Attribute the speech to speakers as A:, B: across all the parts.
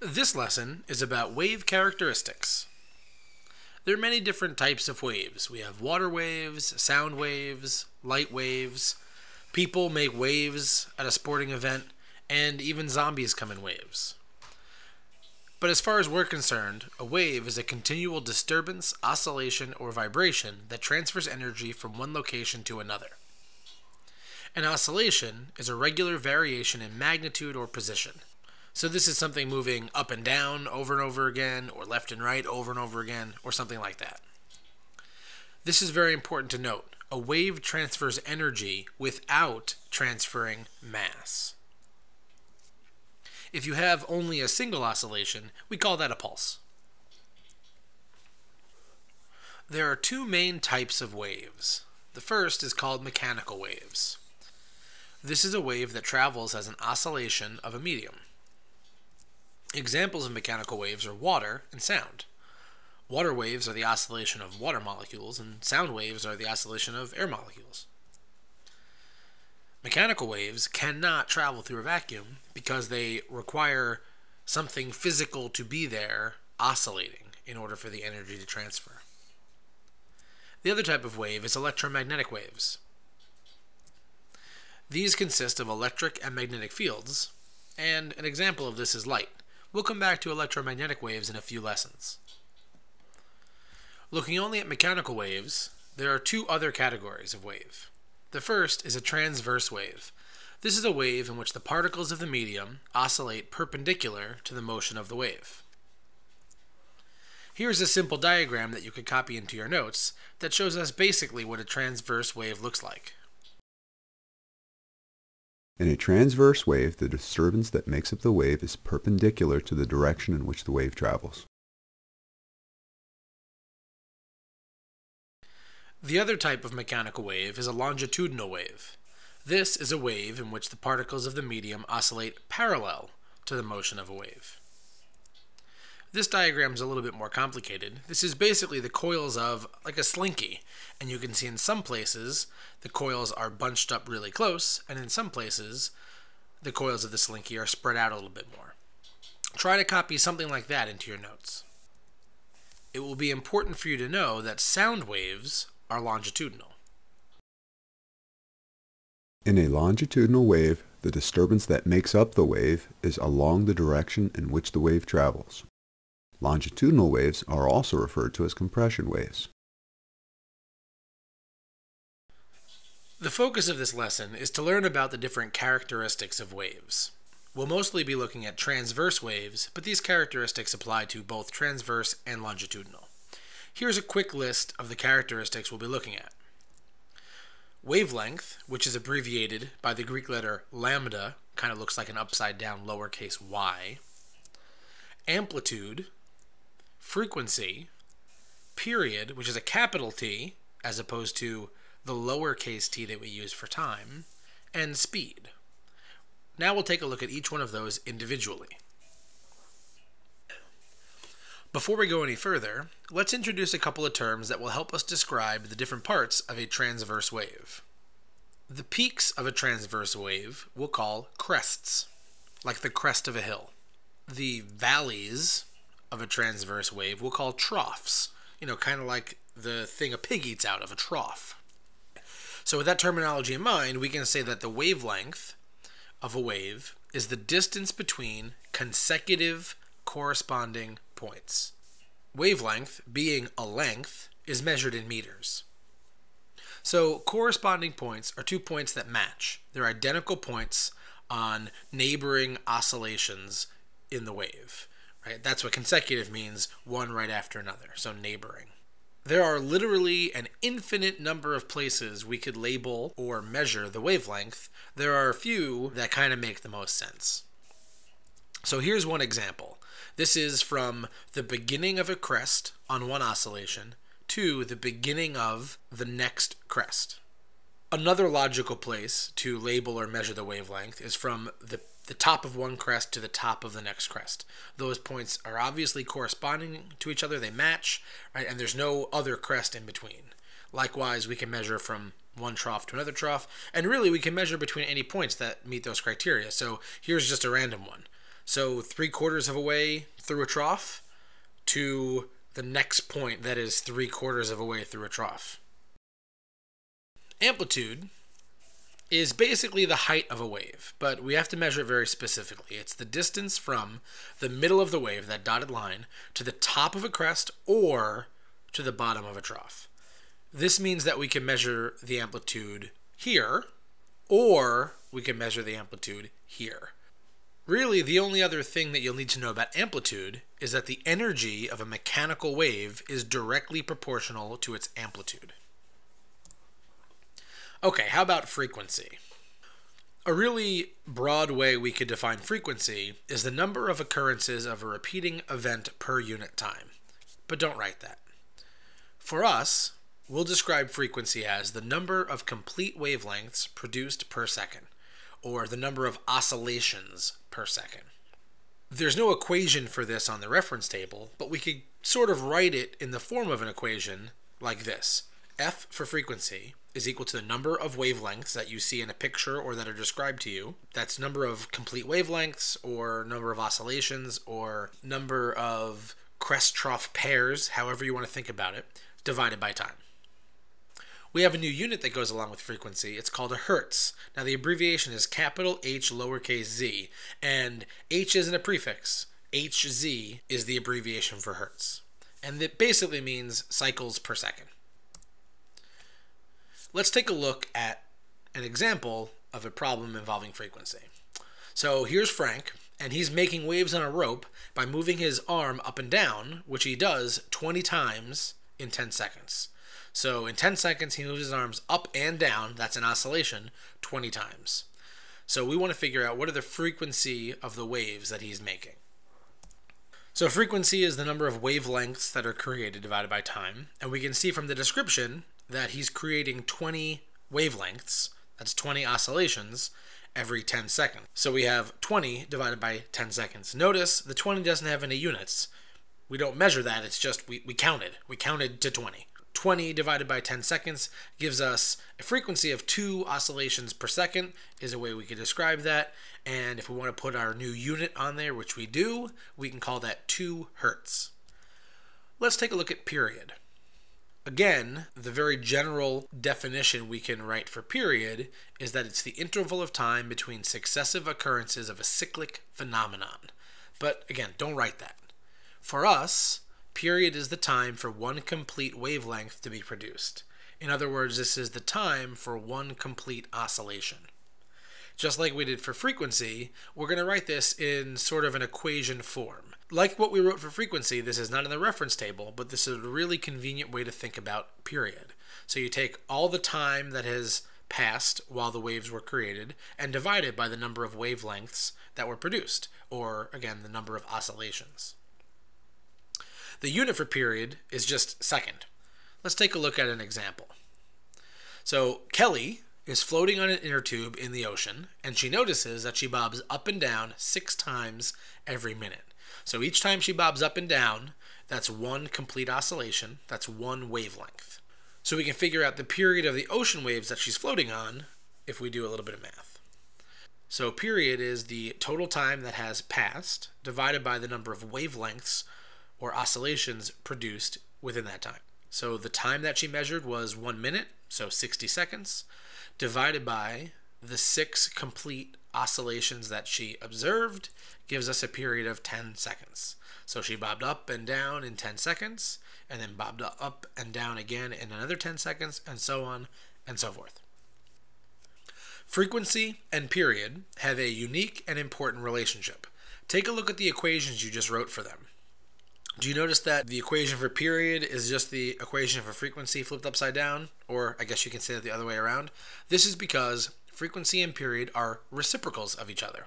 A: This lesson is about wave characteristics. There are many different types of waves. We have water waves, sound waves, light waves. People make waves at a sporting event, and even zombies come in waves. But as far as we're concerned, a wave is a continual disturbance, oscillation, or vibration that transfers energy from one location to another. An oscillation is a regular variation in magnitude or position. So this is something moving up and down over and over again, or left and right over and over again, or something like that. This is very important to note. A wave transfers energy without transferring mass. If you have only a single oscillation, we call that a pulse. There are two main types of waves. The first is called mechanical waves. This is a wave that travels as an oscillation of a medium. Examples of mechanical waves are water and sound. Water waves are the oscillation of water molecules, and sound waves are the oscillation of air molecules. Mechanical waves cannot travel through a vacuum because they require something physical to be there oscillating in order for the energy to transfer. The other type of wave is electromagnetic waves. These consist of electric and magnetic fields, and an example of this is light. We'll come back to electromagnetic waves in a few lessons. Looking only at mechanical waves, there are two other categories of wave. The first is a transverse wave. This is a wave in which the particles of the medium oscillate perpendicular to the motion of the wave. Here's a simple diagram that you could copy into your notes that shows us basically what a transverse wave looks like.
B: In a transverse wave, the disturbance that makes up the wave is perpendicular to the direction in which the wave travels.
A: The other type of mechanical wave is a longitudinal wave. This is a wave in which the particles of the medium oscillate parallel to the motion of a wave. This diagram is a little bit more complicated. This is basically the coils of like a slinky, and you can see in some places the coils are bunched up really close, and in some places the coils of the slinky are spread out a little bit more. Try to copy something like that into your notes. It will be important for you to know that sound waves are longitudinal.
B: In a longitudinal wave, the disturbance that makes up the wave is along the direction in which the wave travels. Longitudinal waves are also referred to as compression waves.
A: The focus of this lesson is to learn about the different characteristics of waves. We'll mostly be looking at transverse waves, but these characteristics apply to both transverse and longitudinal. Here's a quick list of the characteristics we'll be looking at. Wavelength, which is abbreviated by the Greek letter lambda, kind of looks like an upside down lowercase y. Amplitude, frequency, period, which is a capital T, as opposed to the lowercase t that we use for time, and speed. Now we'll take a look at each one of those individually. Before we go any further, let's introduce a couple of terms that will help us describe the different parts of a transverse wave. The peaks of a transverse wave we'll call crests, like the crest of a hill. The valleys of a transverse wave we'll call troughs, you know, kind of like the thing a pig eats out of, a trough. So with that terminology in mind, we can say that the wavelength of a wave is the distance between consecutive corresponding points. Wavelength, being a length, is measured in meters. So corresponding points are two points that match. They're identical points on neighboring oscillations in the wave. Right? That's what consecutive means, one right after another, so neighboring. There are literally an infinite number of places we could label or measure the wavelength. There are a few that kind of make the most sense. So here's one example. This is from the beginning of a crest on one oscillation to the beginning of the next crest. Another logical place to label or measure the wavelength is from the, the top of one crest to the top of the next crest. Those points are obviously corresponding to each other, they match, right? And there's no other crest in between. Likewise, we can measure from one trough to another trough, and really we can measure between any points that meet those criteria. So here's just a random one. So three quarters of a way through a trough to the next point that is three quarters of a way through a trough. Amplitude is basically the height of a wave, but we have to measure it very specifically. It's the distance from the middle of the wave, that dotted line, to the top of a crest or to the bottom of a trough. This means that we can measure the amplitude here, or we can measure the amplitude here. Really, the only other thing that you'll need to know about amplitude is that the energy of a mechanical wave is directly proportional to its amplitude. Okay, how about frequency? A really broad way we could define frequency is the number of occurrences of a repeating event per unit time. But don't write that. For us, we'll describe frequency as the number of complete wavelengths produced per second, or the number of oscillations per second. There's no equation for this on the reference table, but we could sort of write it in the form of an equation like this. F for frequency is equal to the number of wavelengths that you see in a picture or that are described to you. That's number of complete wavelengths or number of oscillations or number of crest trough pairs, however you want to think about it, divided by time. We have a new unit that goes along with frequency. It's called a hertz. Now, the abbreviation is capital H lowercase z, and H isn't a prefix. HZ is the abbreviation for hertz. And it basically means cycles per second. Let's take a look at an example of a problem involving frequency. So here's Frank, and he's making waves on a rope by moving his arm up and down, which he does 20 times in 10 seconds. So in 10 seconds, he moves his arms up and down, that's an oscillation, 20 times. So we want to figure out what are the frequency of the waves that he's making. So frequency is the number of wavelengths that are created divided by time, and we can see from the description that he's creating 20 wavelengths, that's 20 oscillations, every 10 seconds. So we have 20 divided by 10 seconds. Notice the 20 doesn't have any units. We don't measure that, it's just we, we counted. We counted to 20. 20 divided by 10 seconds gives us a frequency of two oscillations per second is a way we could describe that and if we want to put our new unit on there which we do we can call that 2 hertz let's take a look at period Again, the very general definition we can write for period is that it's the interval of time between successive occurrences of a cyclic phenomenon. But again, don't write that. For us, period is the time for one complete wavelength to be produced. In other words, this is the time for one complete oscillation. Just like we did for frequency, we're going to write this in sort of an equation form like what we wrote for frequency, this is not in the reference table, but this is a really convenient way to think about period. So you take all the time that has passed while the waves were created and divide it by the number of wavelengths that were produced, or again, the number of oscillations. The unit for period is just second. Let's take a look at an example. So Kelly is floating on an inner tube in the ocean, and she notices that she bobs up and down six times every minute. So each time she bobs up and down, that's one complete oscillation, that's one wavelength. So we can figure out the period of the ocean waves that she's floating on if we do a little bit of math. So period is the total time that has passed divided by the number of wavelengths or oscillations produced within that time. So the time that she measured was one minute, so 60 seconds, divided by the six complete oscillations that she observed gives us a period of 10 seconds. So she bobbed up and down in 10 seconds, and then bobbed up and down again in another 10 seconds, and so on and so forth. Frequency and period have a unique and important relationship. Take a look at the equations you just wrote for them. Do you notice that the equation for period is just the equation for frequency flipped upside down? Or I guess you can say it the other way around. This is because frequency and period are reciprocals of each other.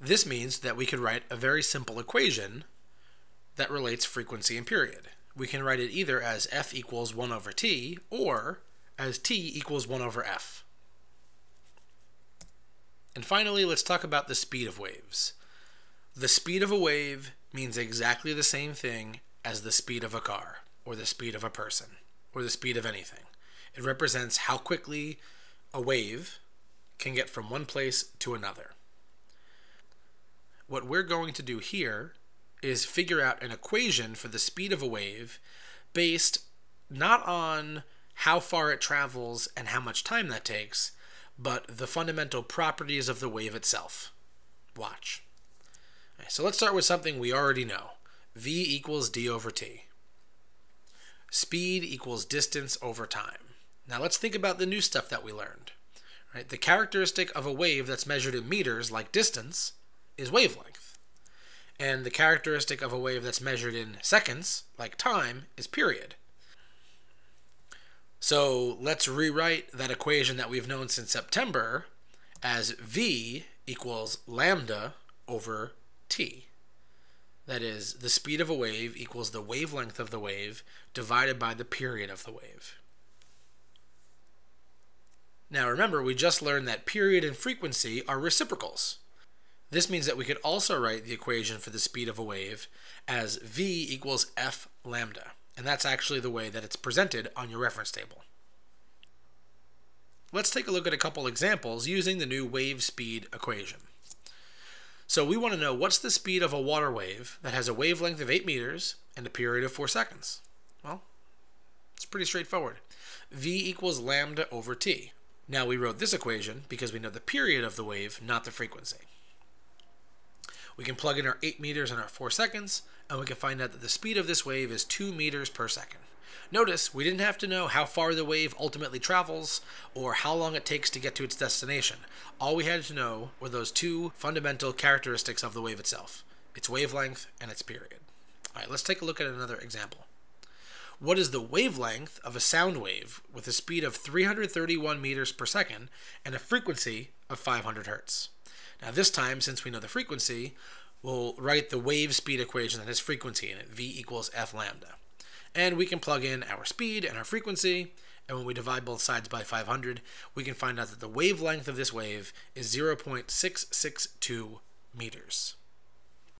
A: This means that we could write a very simple equation that relates frequency and period. We can write it either as f equals 1 over t or as t equals 1 over f. And finally, let's talk about the speed of waves. The speed of a wave means exactly the same thing as the speed of a car, or the speed of a person, or the speed of anything. It represents how quickly a wave can get from one place to another. what we're going to do here is figure out an equation for the speed of a wave based not on how far it travels and how much time that takes, but the fundamental properties of the wave itself. Watch. so let's start with something we already know. V equals d over t. Speed equals distance over time. Now let's think about the new stuff that we learned. Right? The characteristic of a wave that's measured in meters, like distance, is wavelength. And the characteristic of a wave that's measured in seconds, like time, is period. So let's rewrite that equation that we've known since September as v equals lambda over t. That is, the speed of a wave equals the wavelength of the wave divided by the period of the wave. Now remember, we just learned that period and frequency are reciprocals. This means that we could also write the equation for the speed of a wave as v equals f lambda. And that's actually the way that it's presented on your reference table. Let's take a look at a couple examples using the new wave speed equation. So we want to know what's the speed of a water wave that has a wavelength of 8 meters and a period of 4 seconds. Well, it's pretty straightforward. V equals lambda over t. Now we wrote this equation because we know the period of the wave, not the frequency. We can plug in our 8 meters and our 4 seconds, and we can find out that the speed of this wave is 2 meters per second. Notice we didn't have to know how far the wave ultimately travels or how long it takes to get to its destination. All we had to know were those two fundamental characteristics of the wave itself its wavelength and its period. All right, let's take a look at another example. What is the wavelength of a sound wave with a speed of 331 meters per second and a frequency of 500 hertz? Now, this time, since we know the frequency, we'll write the wave speed equation that has frequency in it, v equals f lambda. And we can plug in our speed and our frequency, and when we divide both sides by 500, we can find out that the wavelength of this wave is 0.662 meters.